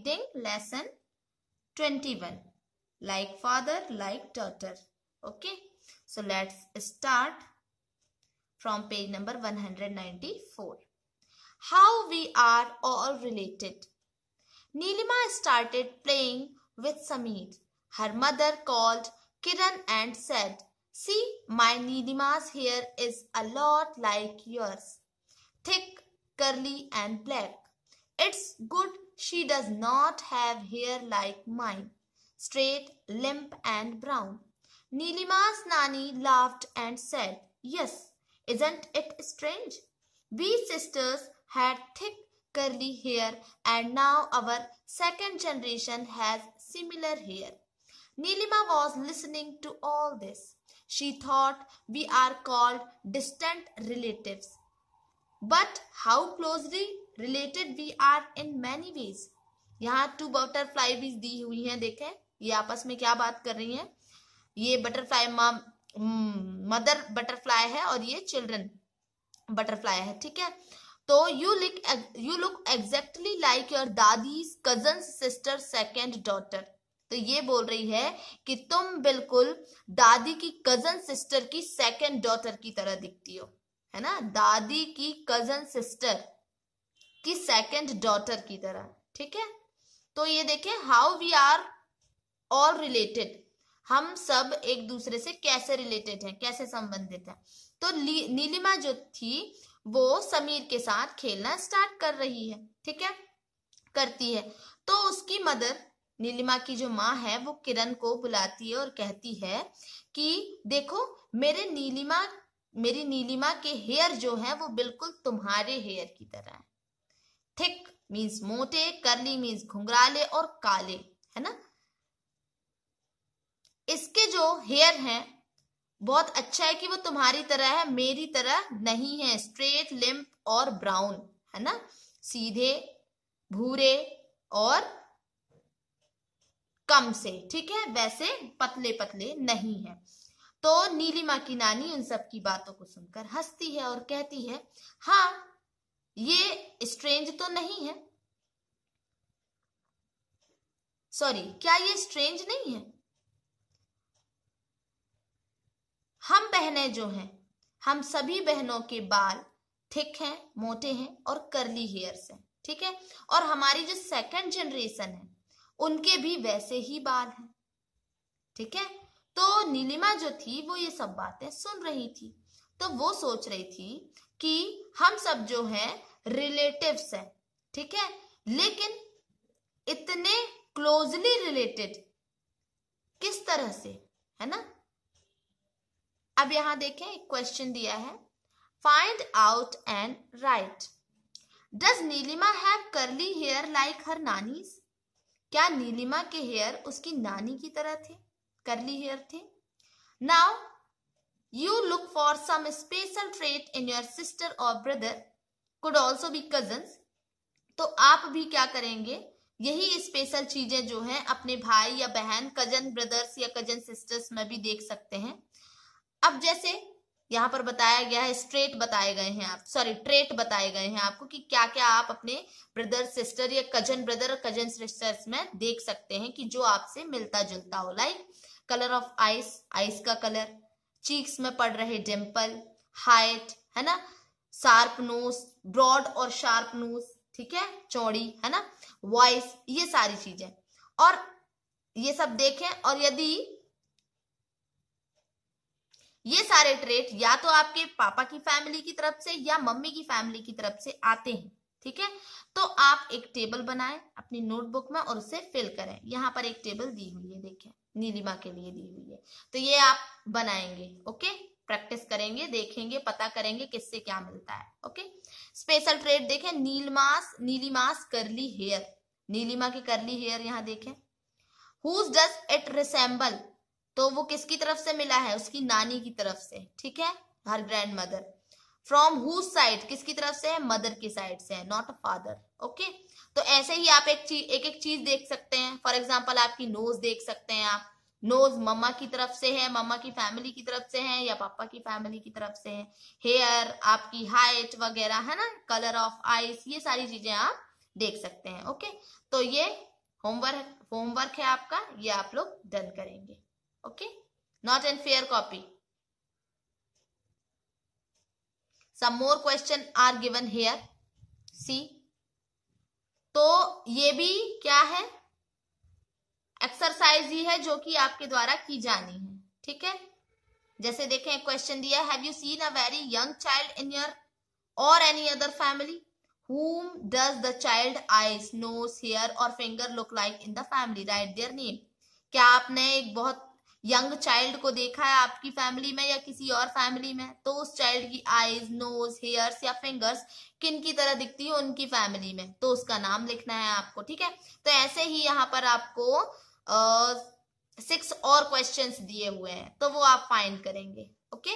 reading lesson 21 like father like daughter okay so let's start from page number 194 how we are all related Nilima started playing with Sameer. Her mother called Kiran and said, See, my Nilima's hair is a lot like yours. Thick, curly and black. It's good she does not have hair like mine, straight, limp and brown. Nilima's nanny laughed and said, Yes, isn't it strange? We sisters had thick curly hair and now our second generation has similar hair. Nilima was listening to all this. She thought we are called distant relatives. But how closely related, we are in many ways यहाँ two butterfly भी दी हुई हैं, देखें। ये आपस में क्या बात कर रही हैं? ये बटरफ्लाई मदर बटरफ्लाई है और ये चिल्ड्रन बटरफ्लाई है, ठीक है? तो you like you look exactly like your dadi cousin sister second daughter तो ये बोल रही है कि तुम बिल्कुल दादी की कज़न सिस्टर की सेकेंड डॉटर की तरह दिखती हो, है ना? दादी की कज़न सिस्टर की सेकेंड डॉटर की तरह, ठीक है? तो ये देखें how we are all related हम सब एक दूसरे से कैसे रिलेटेड हैं, कैसे संबंधित हैं? तो नीलिमा जो थी, वो समीर के साथ खेलना स्टार्ट कर रही है, ठीक है? करती है। तो उसकी मदर, नीलिमा की जो माँ है, वो किरण को बुलाती है और कहती है कि देखो, मेरे नीलिमा, मेरी नीलिमा के हेयर जो है, वो बिल्कुल तुम्हारे हेयर की तरह है। मीन्स मोटे, करली मीन्स घुंघराले और काले, है ना? इसके जो हेयर हैं, बहुत अच्छा है कि वो तुम्हारी तरह है, मेरी तरह नहीं है। स्ट्रेट, लिम्प और ब्राउन, है ना? सीधे, भूरे और कम से, ठीक है? वैसे पतले पतले नहीं है। तो नीलिमा की नानी उन सब की बातों को सुनकर हंसती है और कहती है हाँ ये स्ट्रेंज तो नहीं है। सॉरी क्या ये स्ट्रेंज नहीं है? हम बहनें जो हैं, हम सभी बहनों के बाल थिक हैं, मोटे हैं और करली हेयर्स हैं, ठीक है? और हमारी जो सेकंड जनरेशन है, उनके भी वैसे ही बाल हैं, ठीक है? तो नीलिमा जो थी, वो ये सब बातें सुन रही थी। तो वो सोच रही थी कि हम सब जो हैं रिलेटिव्स हैं, ठीक है? लेकिन इतने क्लोजली रिलेटेड किस तरह से, है ना? अब यहाँ देखें, एक क्वेश्चन दिया है। Find out and write does Nilima have curly hair like her nani's क्या नीलिमा के हेयर उसकी नानी की तरह थे? करली हेयर थे? Now you look for some special trait in your sister और brother could also be cousin तो आप भी क्या करेंगे? यही स्पेशल चीज़ें जो हैं अपने भाई या बहन कज़न ब्रदर्स या कज़न सिस्टर्स में भी देख सकते हैं। अब जैसे यहाँ पर बताया गया है स्ट्रेट बताए गए हैं आप सॉरी ट्रेट बताए गए हैं आपको कि क्या क्या आप अपने ब्रदर सिस्टर या कज़न ब्रदर कज़न सिस्टर्स में देख सकते हैं कि जो आपसे मिलता जुलता हो। Like colour of eyes eyes का कलर चीक्स में पड़ रहे डिम्पल हाइट, है ना? शार्प नोस ब्रॉड और शार्प नोस ठीक है? चौड़ी, है ना? वॉइस, ये सारी चीज़ें। और ये सब देखें, और यदि ये सारे ट्रेट या तो आपके पापा की फैमिली की तरफ़ से या मम्मी की फैमिली की तरफ़ से आते हैं। ठीक है? तो आप एक टेबल बनाएँ अपनी नोटबुक में और उसे फिल करें। यहाँ पर एक टेबल दी हुई है देखें नीलिमा के लिए दी हुई है। तो ये आप बनाएँगे, ओके? प्रैक्टिस करेंगे, देखेंगे, पता करेंगे किससे क्या मिलता है, ओके? स्पेशल ट्रेड, देखें, नीलमास, नीलिमास करली हेयर। नीलिमा की करली हेयर यहाँ देखें। हुज डज इट रिसेंबल तो वो किसकी तरफ़ से मिला है? उसकी नानी की तरफ़ से, ठीक है? Her grandmother from whose side किसकी तरफ़ से है? मदर की साइड से है नॉट फादर ओके तो ऐसे ही आप एक चीज़ एक एक चीज़ देख सकते हैं। फॉर एग्ज़ाम्पल आपकी नोज़ देख सकते हैं आप। नोज़ मम्मा की तरफ़ से है मम्मा की फैमिली की तरफ़ से है या पापा की फैमिली की तरफ़ से है। हेयर आपकी हाइट वगैरह, है ना? कलर ऑफ़ आईज ये सारी चीज़ें आप देख सकते हैं। ओके तो ये होमवर्क होमवर्क है आपका। ये आप लोग डन करेंगे। Okay not in fair copy some more question are given here see तो ये भी क्या है? एक्सरसाइज ही है जो कि आपके द्वारा की जानी है। ठीक है? जैसे देखें क्वेश्चन दिया have you seen a very young child in your और any other family whom does the child eyes, nose, hair or finger look like in the family? Write their name. क्या आपने एक बहुत यंग चाइल्ड को देखा है आपकी family में या किसी और फैमिली में? तो उस चाइल्ड की आईज, नोज़, हेयर्स या फिंगर्स किन की तरह दिखती है उनकी फैमिली में? तो उसका नाम लिखना है आपको, ठीक है? तो ऐसे ही यहाँ पर आपको सिक्स और क्वेश्चंस दिए हुए हैं तो वो आप फाइंड करेंगे ओके